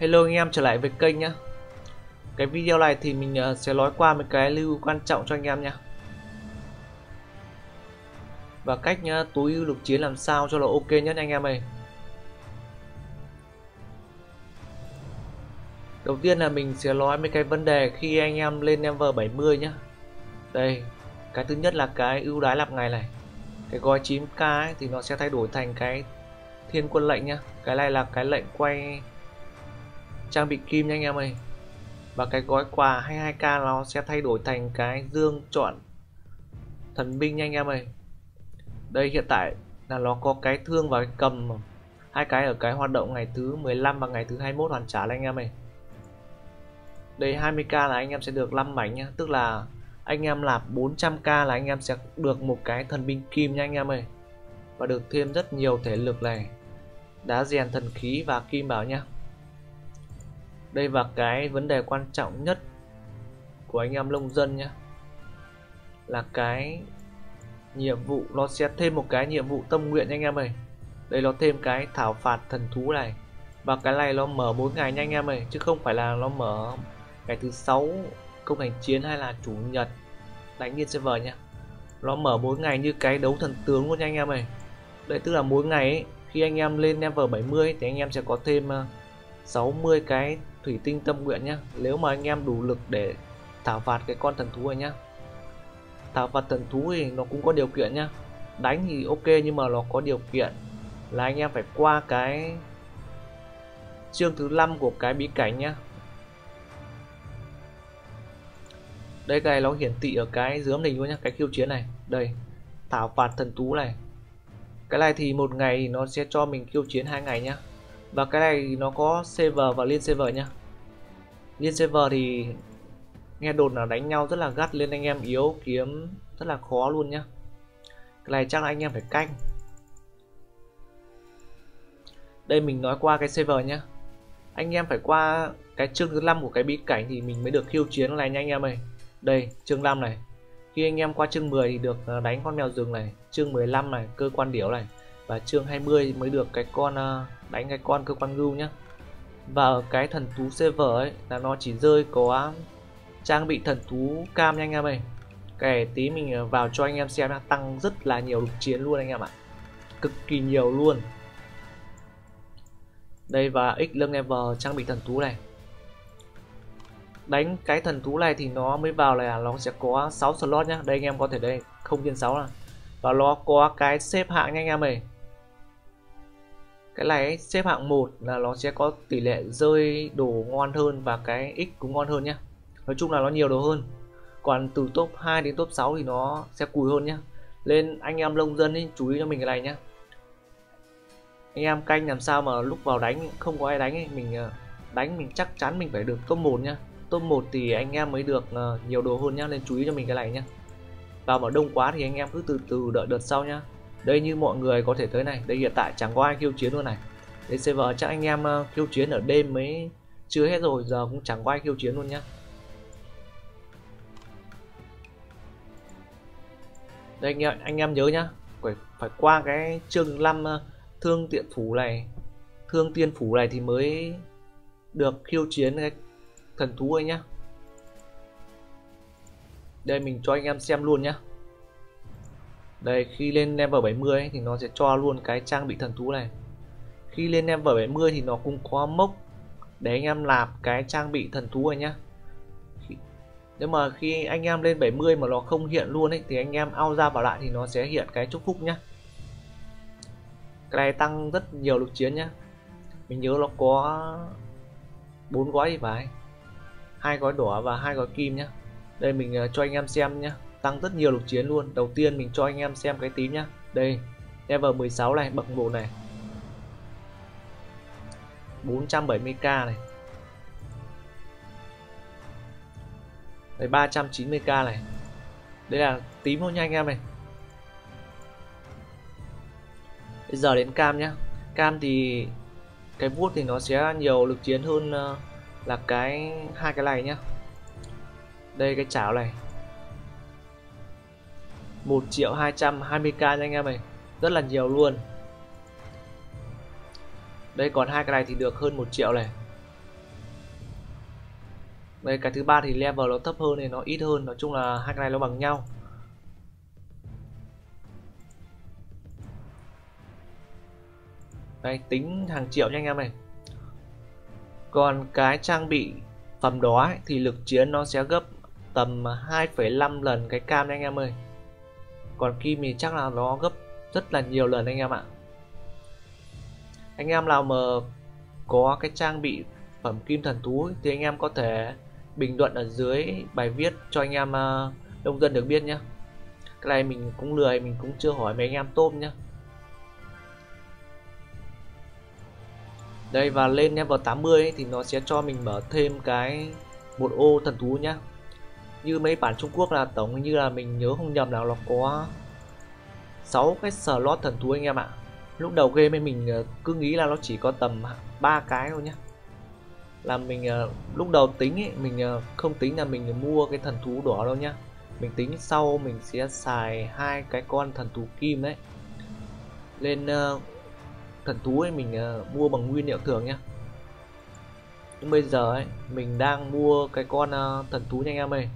Hello anh em trở lại với kênh nhé Cái video này thì mình ờ, sẽ nói qua một cái lưu quan trọng cho anh em nhé Và cách nhá, tối ưu lục chiến làm sao cho là ok nhất anh em ơi. Đầu tiên là mình sẽ nói mấy cái vấn đề khi anh em lên level 70 nhá. Đây Cái thứ nhất là cái ưu đái lặp ngày này. Cái gói 9k ấy, thì nó sẽ thay đổi thành cái thiên quân lệnh nhá. Cái này là cái lệnh quay trang bị kim nha anh em ơi. Và cái gói quà 22k nó sẽ thay đổi thành cái dương chọn thần binh nha anh em ơi. Đây hiện tại là nó có cái thương và cái cầm hai cái ở cái hoạt động ngày thứ 15 và ngày thứ 21 hoàn trả anh em ơi. Đây 20k là anh em sẽ được 5 mảnh nhá. Tức là anh em là 400k là anh em sẽ được một cái thần binh kim nha anh em ơi. Và được thêm rất nhiều thể lực này. Đá rèn thần khí và kim bảo nhá đây và cái vấn đề quan trọng nhất của anh em nông dân nhé. Là cái nhiệm vụ nó sẽ thêm một cái nhiệm vụ tâm nguyện nha anh em ơi. Đây nó thêm cái thảo phạt thần thú này. Và cái này nó mở mỗi ngày nha anh em ơi chứ không phải là nó mở ngày thứ sáu công hành chiến hay là chủ nhật đánh nhiên server nha. Nó mở mỗi ngày như cái đấu thần tướng luôn nha anh em ơi. Đây tức là mỗi ngày ấy, khi anh em lên level 70 ấy, thì anh em sẽ có thêm ờ, 60 cái thủy tinh tâm nguyện nhá. Nếu mà anh em đủ lực để thảo phạt cái con thần thú này nhá. Thảo phạt thần thú thì nó cũng có điều kiện nhá. Đánh thì ok nhưng mà nó có điều kiện là anh em phải qua cái chương thứ 5 của cái bí cảnh nhá. Đây cái này nó hiển thị ở cái dưới hình luôn nhá, cái khiêu chiến này. Đây thảo phạt thần thú này. Cái này thì một ngày thì nó sẽ cho mình khiêu chiến hai ngày nhá và cái này nó có server và liên server nhá liên server thì nghe đồn là đánh nhau rất là gắt lên anh em yếu kiếm rất là khó luôn nhá. Cái này chắc là anh em phải canh. Đây mình nói qua cái server nhá. Anh em phải qua cái chương thứ 5 của cái bí cảnh thì mình mới được khiêu chiến này nha anh em ơi. Đây, chương 5 này. Khi anh em qua chương 10 thì được ờ, đánh con mèo rừng này, chương 15 này, cơ quan điểu này và chương 20 mới được cái con ờ, đánh cái con cơ quan ngưu nhá. Và ở cái thần thú server ấy là nó chỉ rơi có trang bị thần thú cam nha anh em ơi. Kể tí mình ờ, vào cho anh em xem tăng rất là nhiều lục chiến luôn anh em ạ. Cực kỳ nhiều luôn. Đây và x lưng level trang bị thần thú này. Đánh cái thần thú này thì nó mới vào là nó sẽ có 6 slot nhá. Đây anh em có thể đây, không nhân 6 là. Và nó có cái xếp hạng nha anh em ơi cái này xếp hạng 1 là nó sẽ có tỷ lệ rơi đồ ngon hơn và cái x cũng ngon hơn nhá. Nói chung là nó nhiều đồ hơn. Còn từ top 2 đến top 6 thì nó sẽ cùi hơn nhá. Nên anh em lông dân ấy, chú ý cho mình cái này nhá. Anh em canh làm sao mà lúc vào đánh không có ai đánh ấy, mình ờ, đánh mình chắc chắn mình phải được top 1 nhá. Top 1 thì anh em mới được ờ, nhiều đồ hơn nhá nên chú ý cho mình cái này nhá. Vào mà đông quá thì anh em cứ từ từ đợi đợt sau nhá đây như mọi người có thể tới này đây hiện tại chẳng có ai khiêu chiến luôn này. Đây server chắc anh em ờ, khiêu chiến ở đêm mới chưa hết rồi giờ cũng chẳng có ai khiêu chiến luôn nhá. Đây anh em, anh em nhớ nhá phải, phải qua cái chương 5 ờ, thương tiện phủ này. Thương tiên phủ này thì mới được khiêu chiến cái thần thú ấy nhá. Đây mình cho anh em xem luôn nhá đây khi lên level 70 ấy, thì nó sẽ cho luôn cái trang bị thần thú này. Khi lên level 70 thì nó cũng có mốc để anh em làm cái trang bị thần thú rồi nhá. Nếu mà khi anh em lên 70 mà nó không hiện luôn ấy thì anh em ao ra vào lại thì nó sẽ hiện cái chúc phúc nhá. Cái này tăng rất nhiều lực chiến nhá. Mình nhớ nó có bốn gói thì phải hai gói đỏ và hai gói kim nhá. Đây mình ờ, cho anh em xem nhá tăng rất nhiều lục chiến luôn. Đầu tiên mình cho anh em xem cái tím nhá. Đây, level 16 này, bậc 1 này. 470k này. Đây 390k này. Đây là tím thôi nha anh em này. Bây giờ đến cam nhá. Cam thì cái vuốt thì nó sẽ nhiều lực chiến hơn ờ, là cái hai cái này nhá. Đây, cái chảo này. 1 triệu 220k nha anh em ơi. Rất là nhiều luôn. Đây còn hai cái này thì được hơn 1 triệu này. Đây cái thứ ba thì level nó thấp hơn thì nó ít hơn. Nói chung là hai cái này nó bằng nhau. Đây tính hàng triệu nha anh em này. Còn cái trang bị phẩm đó ấy, thì lực chiến nó sẽ gấp tầm 2,5 lần cái cam nha anh em ơi còn kim thì chắc là nó gấp rất là nhiều lần anh em ạ. Anh em nào mà có cái trang bị phẩm kim thần thú thì anh em có thể bình luận ở dưới bài viết cho anh em đông nông dân được biết nhé cái này mình cũng lười mình cũng chưa hỏi mấy anh em tôm nhé đây và lên level 80 ấy, thì nó sẽ cho mình mở thêm cái một ô thần thú nhá như mấy bản Trung Quốc là tổng như là mình nhớ không nhầm nào nó có 6 cái slot thần thú anh em ạ. Lúc đầu game ấy mình ờ, cứ nghĩ là nó chỉ có tầm ba cái thôi nhá. Là mình ờ, lúc đầu tính ấy, mình ờ, không tính là mình mua cái thần thú đỏ đâu nhá. Mình tính sau mình sẽ xài hai cái con thần thú kim đấy. Lên thần thú ấy mình mua bằng nguyên liệu thường nhá. Nhưng bây giờ ấy mình đang mua cái con thần thú nha anh em ơi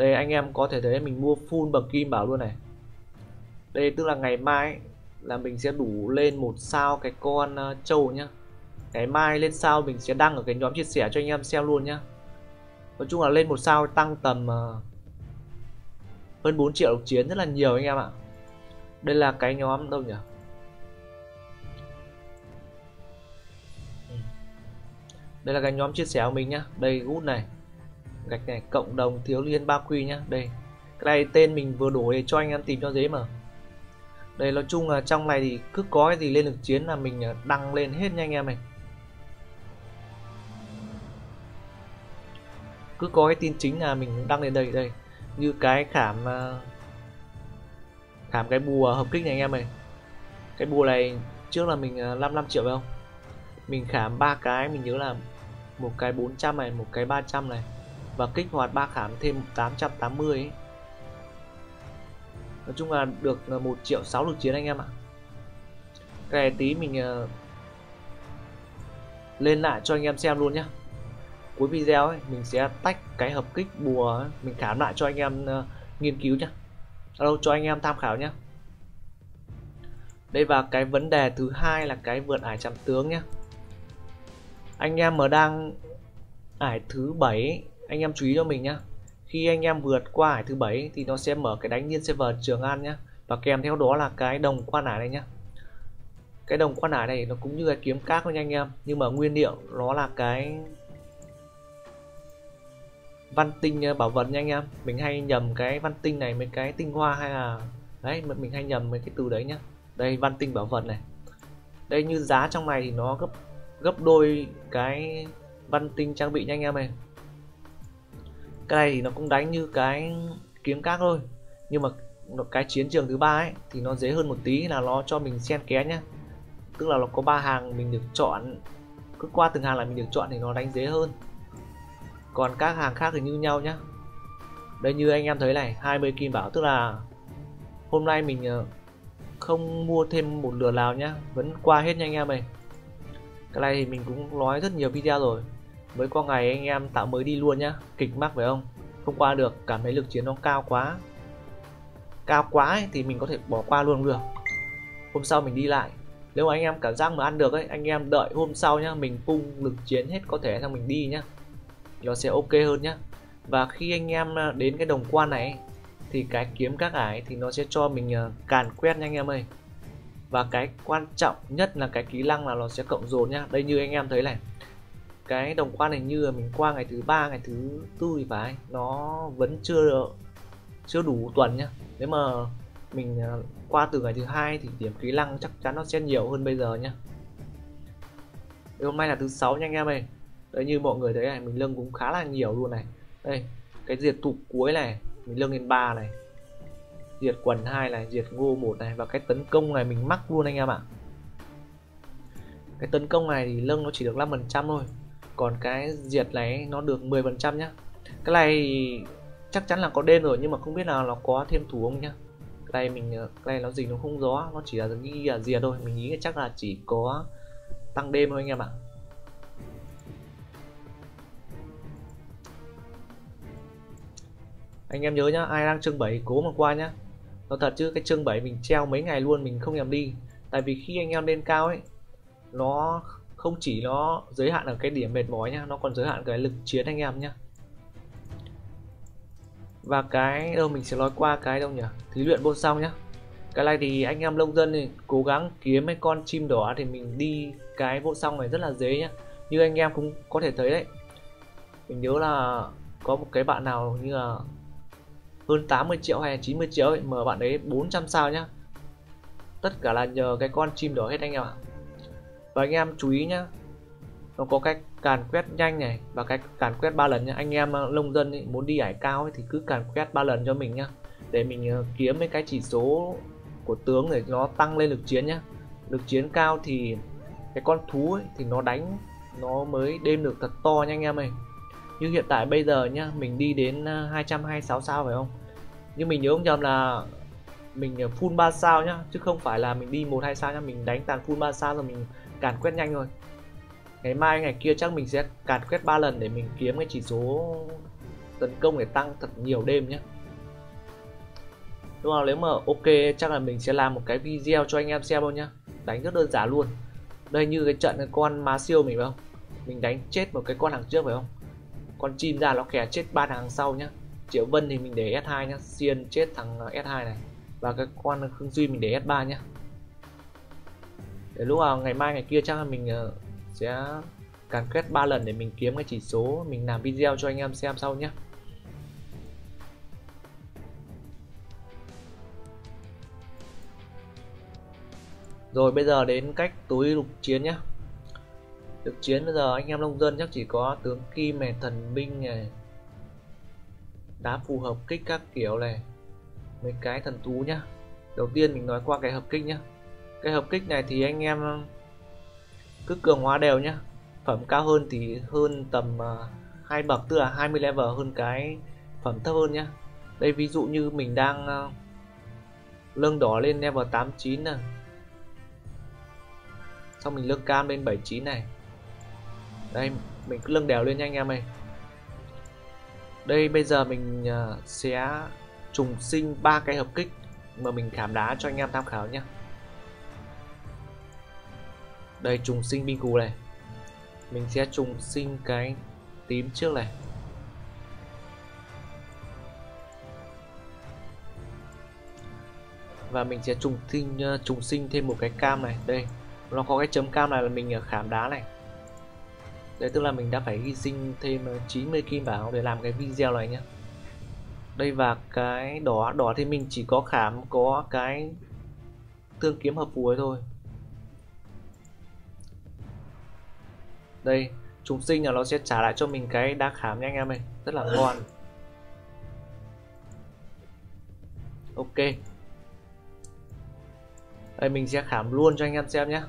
đây anh em có thể thấy mình mua full bằng kim bảo luôn này. Đây tức là ngày mai ấy, là mình sẽ đủ lên một sao cái con uh, trâu nhá. Ngày mai lên sao mình sẽ đăng ở cái nhóm chia sẻ cho anh em xem luôn nhá. Nói chung là lên một sao tăng tầm uh, hơn 4 triệu độc chiến rất là nhiều anh em ạ. Đây là cái nhóm đâu nhỉ? Đây là cái nhóm chia sẻ của mình nhá. Đây gút này gạch này, cộng đồng thiếu liên ba quy nhá. Đây, cái này tên mình vừa đổi cho anh em tìm cho dễ mà. Đây, nói chung là trong này thì cứ có cái gì lên được chiến là mình à, đăng lên hết nha anh em này. Cứ có cái tin chính là mình đăng lên đây đây. Như cái khảm à, khảm cái bùa hợp kích này anh em này. Cái bùa này trước là mình à, 55 triệu phải không? Mình khảm ba cái, mình nhớ là một cái 400 này, một cái 300 này và kích hoạt ba khảm thêm 880 ấy. Nói chung là được ờ, một triệu sáu lượt chiến anh em ạ. Cái này tí mình uh, lên lại cho anh em xem luôn nhá. Cuối video ấy mình sẽ tách cái hợp kích bùa ấy, mình khám lại cho anh em uh, nghiên cứu nhá. Đâu cho anh em tham khảo nhá. Đây và cái vấn đề thứ hai là cái vượt ải chạm tướng nhá. Anh em mà đang ải thứ bảy anh em chú ý cho mình nhé khi anh em vượt qua hải thứ bảy thì nó sẽ mở cái đánh liên server Trường An nhé và kèm theo đó là cái đồng quan hải này nhé cái đồng quan hải này nó cũng như cái kiếm cát thôi nha anh em. Nhưng mà nguyên liệu nó là cái văn tinh ờ, bảo vật nha anh em. Mình hay nhầm cái văn tinh này với cái tinh hoa hay là, đấy, mình hay nhầm mấy cái từ đấy nhá. Đây, văn tinh bảo vật này. Đây, như giá trong này thì nó gấp gấp đôi cái văn tinh trang bị nha anh em này cái này thì nó cũng đánh như cái kiếm cát thôi. Nhưng mà cái chiến trường thứ ba ấy, thì nó dễ hơn một tí là nó cho mình xen ké nhá. Tức là nó có ba hàng mình được chọn, cứ qua từng hàng là mình được chọn thì nó đánh dễ hơn. Còn các hàng khác thì như nhau nhá. Đây như anh em thấy này 20 kim bảo, tức là hôm nay mình ờ, không mua thêm một lượt nào nhá. Vẫn qua hết nha anh em ơi. Cái này thì mình cũng nói rất nhiều video rồi mới qua ngày anh em tạo mới đi luôn nhá. Kịch mắc phải không? Không qua được cảm thấy lực chiến nó cao quá. Cao quá ấy, thì mình có thể bỏ qua luôn được. Hôm sau mình đi lại. Nếu mà anh em cảm giác mà ăn được ấy anh em đợi hôm sau nhá mình cung lực chiến hết có thể xong mình đi nhá. Nó sẽ ok hơn nhá. Và khi anh em à, đến cái đồng quan này thì cái kiếm các ải thì nó sẽ cho mình à, càn quét nha anh em ơi. Và cái quan trọng nhất là cái kỹ năng là nó sẽ cộng dồn nhá. Đây như anh em thấy này cái đồng quan này như là mình qua ngày thứ ba, ngày thứ tư thì phải. Nó vẫn chưa chưa đủ tuần nhá. Nếu mà mình à, qua từ ngày thứ hai thì điểm kỹ năng chắc chắn nó sẽ nhiều hơn bây giờ nhá. Hôm nay là thứ sáu nha anh em ơi. Đấy, như mọi người thấy này, mình lưng cũng khá là nhiều luôn này. Đây, cái diệt thục cuối này, mình lưng lên ba này. Diệt quần hai này, diệt ngô một này và cái tấn công này mình mắc luôn anh em ạ. Cái tấn công này thì lưng nó chỉ được 5 phần trăm thôi còn cái diệt này nó được 10 phần trăm nhá. Cái này chắc chắn là có đen rồi, nhưng mà không biết là nó có thêm thủ không nhá. Cái này mình ờ, cái này nó gì nó không gió nó chỉ là ghi là diệt thôi. Mình nghĩ chắc là chỉ có tăng đêm thôi anh em ạ. Anh em nhớ nhá, ai đang chương 7 cố mà qua nhá. Nó thật chứ, cái chương 7 mình treo mấy ngày luôn, mình không nhầm đi. Tại vì khi anh em lên cao ấy, nó không chỉ nó giới hạn ở cái điểm mệt mỏi nhá nó còn giới hạn cái lực chiến anh em nhá. Và cái đâu mình sẽ nói qua cái đâu nhỉ? Thí luyện bôn xong nhá. Cái này thì anh em nông dân thì cố gắng kiếm mấy con chim đỏ thì mình đi cái bộ xong này rất là dễ nhá. Như anh em cũng có thể thấy đấy. Mình nhớ là có một cái bạn nào như là hơn 80 triệu hay 90 triệu ấy, mà bạn ấy 400 sao nhá. Tất cả là nhờ cái con chim đỏ hết anh em ạ và anh em chú ý nhá. Nó có cách càn quét nhanh này và cách càn quét ba lần nhá. Anh em ờ, nông dân ý, muốn đi ải cao ấy, thì cứ càn quét ba lần cho mình nhá. Để mình ờ, kiếm mấy cái chỉ số của tướng để nó tăng lên lực chiến nhá. Lực chiến cao thì cái con thú ấy, thì nó đánh nó mới đêm được thật to nha anh em ơi. Như hiện tại bây giờ nhá mình đi đến ờ, 226 sao phải không? Nhưng mình nhớ không nhầm là mình full 3 sao nhá chứ không phải là mình đi một hai sao nhá. Mình đánh tàn full 3 sao rồi mình càn quét nhanh rồi ngày mai, ngày kia chắc mình sẽ càn quét 3 lần để mình kiếm cái chỉ số tấn công để tăng thật nhiều đêm nhé. Đúng không? Nếu mà ok, chắc là mình sẽ làm một cái video cho anh em xem luôn nhá. Đánh rất đơn giản luôn. Đây như cái trận con má siêu mình phải không? Mình đánh chết một cái con hàng trước phải không? Con chim ra nó kẻ chết ba hàng sau nhá. Triệu vân thì mình để s2 nhá. Xiên chết thằng s2 này. Và cái con khương duy mình để s3 nhá để lúc nào ngày mai ngày kia chắc là mình ờ, sẽ càn quét 3 lần để mình kiếm cái chỉ số mình làm video cho anh em xem sau nhé. Rồi bây giờ đến cách túi lục chiến nhé. Lục chiến bây giờ anh em nông dân chắc chỉ có tướng kim này, thần binh này Đá phù hợp kích các kiểu này Mấy cái thần thú nhá. Đầu tiên mình nói qua cái hợp kích nhá. Cái hợp kích này thì anh em ờ, cứ cường hóa đều nhá. Phẩm cao hơn thì hơn tầm uh, hai bậc tức là 20 level hơn cái phẩm thấp hơn nhá. Đây ví dụ như mình đang uh, lưng đỏ lên level 89 này. Xong mình lưng cam lên 79 này. Đây mình cứ lưng đèo lên nha anh em ơi. Đây bây giờ mình uh, sẽ trùng sinh ba cái hợp kích mà mình khám đá cho anh em tham khảo nhé đây trùng sinh binh cù này. Mình sẽ trùng sinh cái tím trước này. Và mình sẽ trùng sinh ờ, trùng sinh thêm một cái cam này. Đây nó có cái chấm cam này là mình ở khảm đá này. Đây tức là mình đã phải hy sinh thêm ờ, 90 kim bảo để làm cái video này nhá, đây và cái đỏ đỏ thì mình chỉ có khảm có cái tương kiếm hợp phù ấy thôi. Đây, chúng sinh là nó sẽ trả lại cho mình cái đa khám nha anh em ơi. Rất là ngon. Ok. Đây, mình sẽ khám luôn cho anh em xem nhé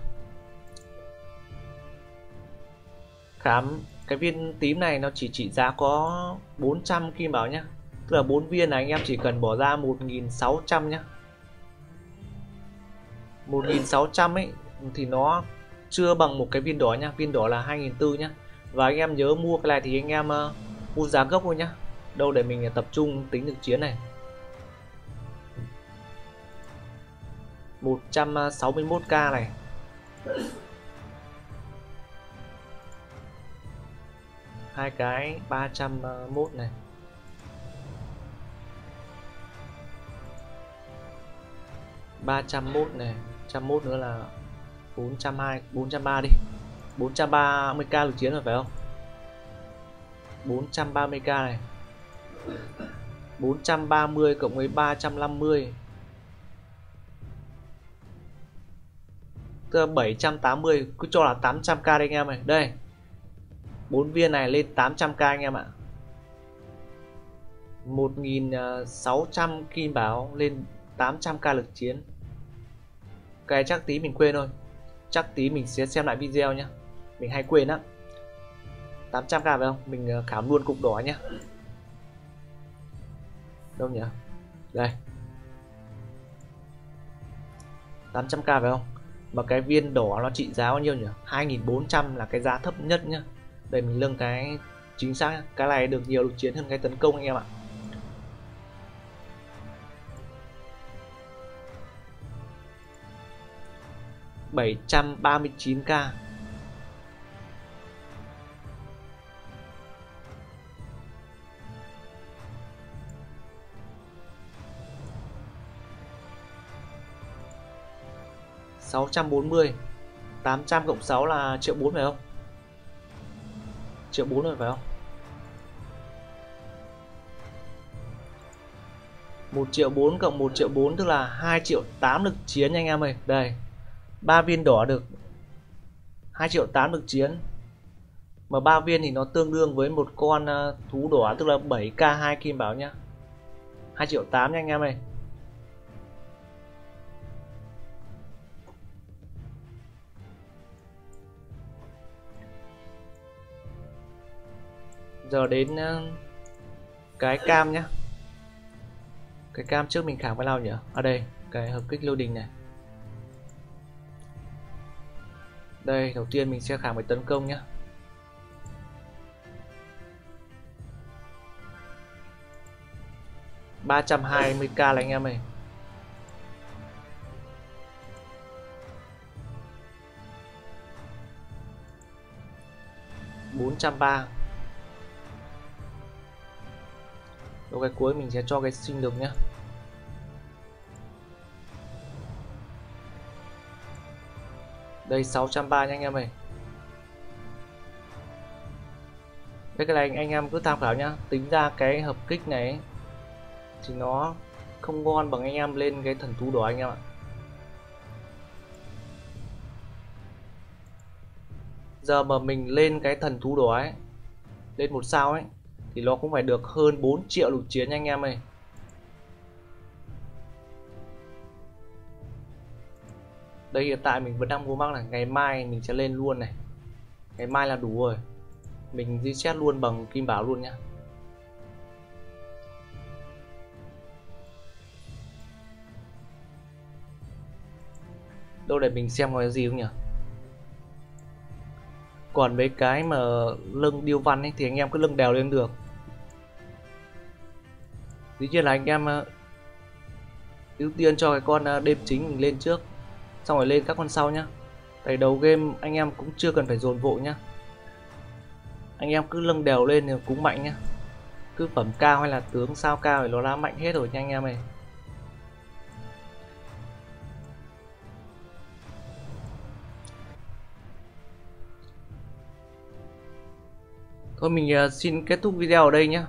khám cái viên tím này nó chỉ trị giá có 400 kim bảo nhá. Tức là bốn viên này anh em chỉ cần bỏ ra 1.600 nhá. 1.600 ấy, thì nó chưa bằng một cái viên đỏ nhá viên đỏ là 2004 nhá. Và anh em nhớ mua cái này thì anh em ờ, uh, mua giá gốc thôi nhá. Đâu để mình tập trung tính được chiến này. 161k này. Hai cái 301 này. ba trăm mốt này. trăm mốt nữa là 420 430 đi. 430k lực chiến rồi, phải không? 430k này. 430 cộng với 350 Tức là 780 Cứ cho là 800k đây anh em này Đây. 4 viên này lên 800k anh em ạ. 1600 kim báo lên 800k lực chiến. Cái chắc tí mình quên thôi chắc tí mình sẽ xem lại video nhé mình hay quên á. 800k phải không? Mình ờ, khám luôn cục đỏ nhé đâu nhỉ? Đây. 800k phải không? Mà cái viên đỏ nó trị giá bao nhiêu nhỉ? 2400 là cái giá thấp nhất nhá. Đây mình lưng cái chính xác cái này được nhiều lục chiến hơn cái tấn công anh em ạ. 739k sáu trăm bốn mươi, tám trăm cộng sáu là triệu bốn phải không? Triệu bốn rồi phải không? Một triệu bốn cộng một triệu bốn tức là hai triệu tám được chiến anh em ơi. Đây. 3 viên đỏ được 2 triệu 8 được chiến. Mà 3 viên thì nó tương đương với một con à, thú đỏ, tức là 7k2 kim bảo nhá. 2 triệu 8 nha anh em ơi. Giờ đến à, cái cam nhá cái cam trước mình khảo cái nào nhỉ ở à đây, cái hợp kích lô đình này đây, đầu tiên mình sẽ khả về tấn công nhé ba trăm hai mươi k là anh em ơi. bốn trăm ba. Đâu cái cuối mình sẽ cho cái sinh lực nhé. Đây 630 nha anh em ơi. Đây cái này anh em cứ tham khảo nhá. Tính ra cái hợp kích này Thì nó không ngon bằng anh em lên cái thần thú đỏ anh em ạ. Giờ mà mình lên cái thần thú đỏ ấy, Lên một sao ấy, thì nó cũng phải được hơn 4 triệu lục chiến nha anh em ơi. Đây, hiện tại mình vẫn đang mua mắc là ngày mai mình sẽ lên luôn này. Ngày mai là đủ rồi. Mình reset luôn bằng kim bảo luôn nhá. Đâu để mình xem có gì không nhỉ? Còn mấy cái mà lưng điêu văn ấy thì anh em cứ lưng đèo lên được. Dĩ nhiên là anh em ờ, ưu tiên cho cái con ờ, đêm chính mình lên trước xong rồi lên các con sau nhá. Tại đầu game anh em cũng chưa cần phải dồn vội nhá. Anh em cứ lưng đều lên thì cũng mạnh nhá. Cứ phẩm cao hay là tướng sao cao thì nó đã mạnh hết rồi nha anh em này Thôi mình à, xin kết thúc video ở đây nhé